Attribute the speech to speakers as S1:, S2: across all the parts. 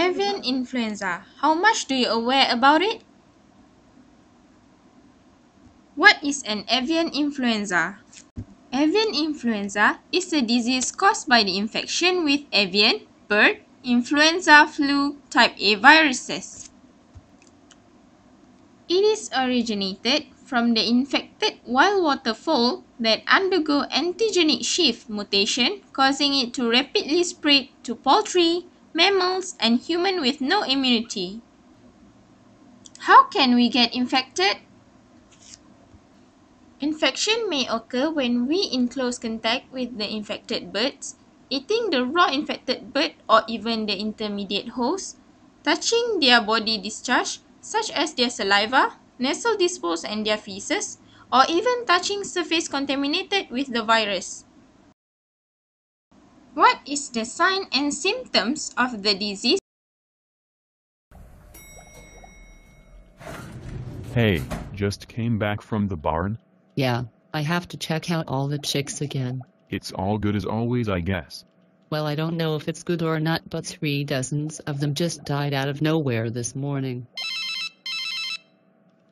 S1: Avian influenza. How much do you aware about it? What is an avian influenza? Avian influenza is a disease caused by the infection with avian, bird, influenza flu type A viruses. It is originated from the infected wild water fowl that undergo antigenic shift mutation causing it to rapidly spread to poultry, mammals and human with no immunity. How can we get infected? Infection may occur when we in close contact with the infected birds, eating the raw infected bird or even the intermediate host, touching their body discharge such as their saliva, nasal dispose and their feces, or even touching surface contaminated with the virus. What is the sign and symptoms of the disease?
S2: Hey, just came back from the barn?
S3: Yeah, I have to check out all the chicks again.
S2: It's all good as always I guess.
S3: Well, I don't know if it's good or not, but three dozens of them just died out of nowhere this morning.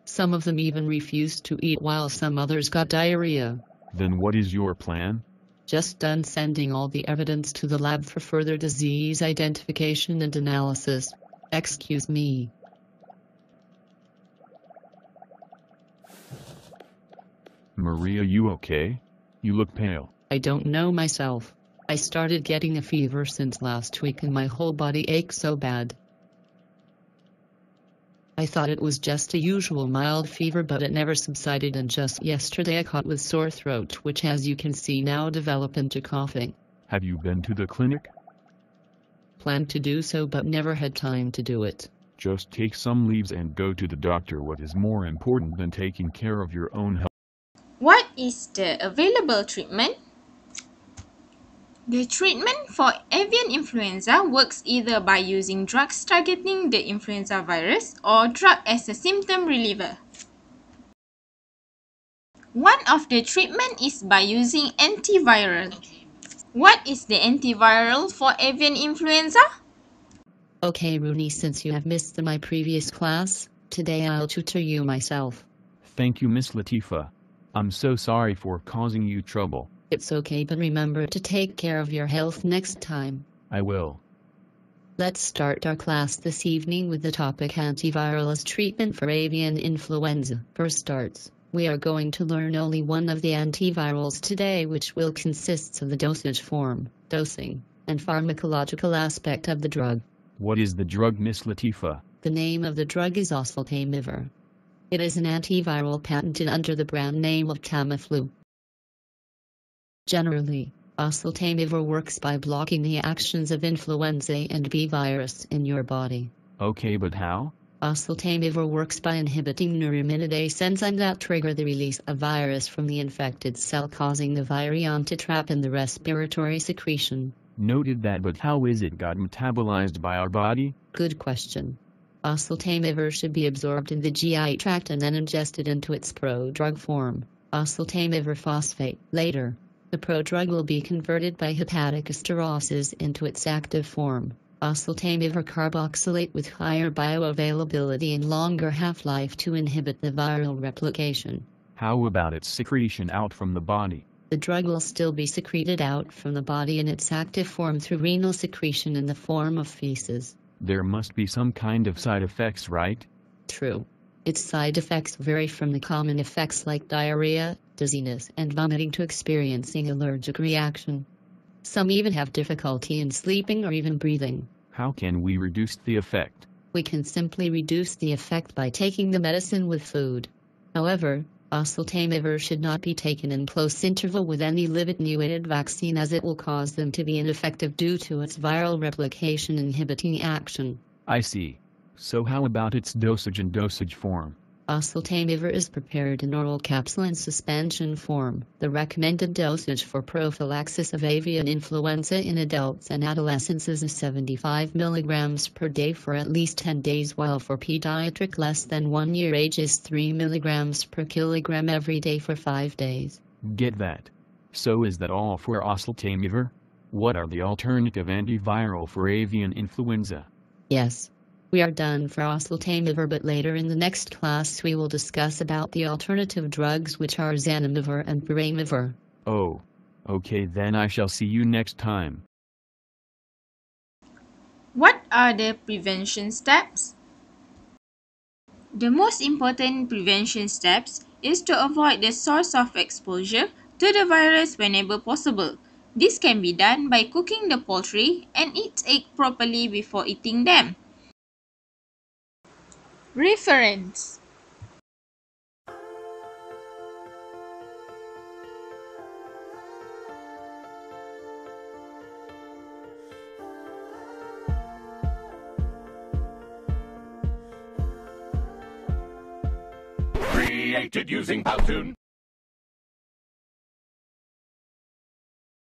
S3: Some of them even refused to eat while some others got diarrhea.
S2: Then what is your plan?
S3: Just done sending all the evidence to the lab for further disease identification and analysis. Excuse me.
S2: Maria you okay? You look pale.
S3: I don't know myself. I started getting a fever since last week and my whole body aches so bad. I thought it was just a usual mild fever but it never subsided and just yesterday I caught with sore throat which as you can see now developed into coughing.
S2: Have you been to the clinic?
S3: Planned to do so but never had time to do it.
S2: Just take some leaves and go to the doctor what is more important than taking care of your own health.
S1: What is the available treatment? The treatment for avian influenza works either by using drugs targeting the influenza virus or drug as a symptom reliever. One of the treatment is by using antiviral. What is the antiviral for avian influenza?
S3: Okay, Rooney, since you have missed my previous class, today I'll tutor you myself.
S2: Thank you Miss Latifa. I'm so sorry for causing you trouble.
S3: It's okay, but remember to take care of your health next time.
S2: I will.
S3: Let's start our class this evening with the topic antiviral as treatment for avian influenza. For starts, we are going to learn only one of the antivirals today which will consist of the dosage form, dosing, and pharmacological aspect of the drug.
S2: What is the drug Miss Latifa?
S3: The name of the drug is oseltamivir. It is an antiviral patented under the brand name of Tamiflu. Generally, oseltamivir works by blocking the actions of influenza and B virus in your body.
S2: Okay but how?
S3: Oseltamivir works by inhibiting neuraminidase enzyme that trigger the release of virus from the infected cell causing the virion to trap in the respiratory secretion.
S2: Noted that but how is it got metabolized by our body?
S3: Good question. Oseltamivir should be absorbed in the GI tract and then ingested into its prodrug form, oseltamivir phosphate. Later, the prodrug will be converted by hepatic esterases into its active form, oseltamivir carboxylate with higher bioavailability and longer half-life to inhibit the viral replication.
S2: How about its secretion out from the body?
S3: The drug will still be secreted out from the body in its active form through renal secretion in the form of feces.
S2: There must be some kind of side effects, right?
S3: True. Its side effects vary from the common effects like diarrhea, dizziness, and vomiting to experiencing allergic reaction. Some even have difficulty in sleeping or even breathing.
S2: How can we reduce the effect?
S3: We can simply reduce the effect by taking the medicine with food. However, oseltamivir should not be taken in close interval with any live attenuated vaccine as it will cause them to be ineffective due to its viral replication inhibiting action.
S2: I see. So how about its dosage and dosage form?
S3: Oseltamivir is prepared in oral capsule and suspension form. The recommended dosage for prophylaxis of avian influenza in adults and adolescents is 75 mg per day for at least 10 days while for pediatric less than 1 year age is 3 mg per kilogram every day for 5 days.
S2: Get that. So is that all for oseltamivir? What are the alternative antiviral for avian influenza?
S3: Yes. We are done for oseltamivir but later in the next class we will discuss about the alternative drugs which are zanamivir and peramivir.
S2: Oh. Okay then I shall see you next time.
S1: What are the prevention steps? The most important prevention steps is to avoid the source of exposure to the virus whenever possible. This can be done by cooking the poultry and eat egg properly before eating them. Reference
S4: Created using Powtoon.